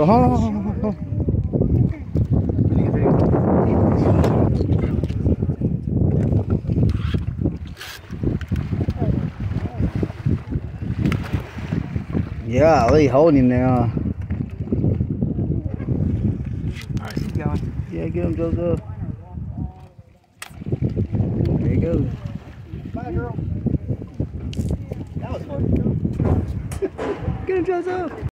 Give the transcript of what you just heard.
Oh, hold. Yeah, Lee holding him now. Alright, keep going. Yeah, get him, JoJo. There you go. Bye, girl. That was fun. Get him, JoJo.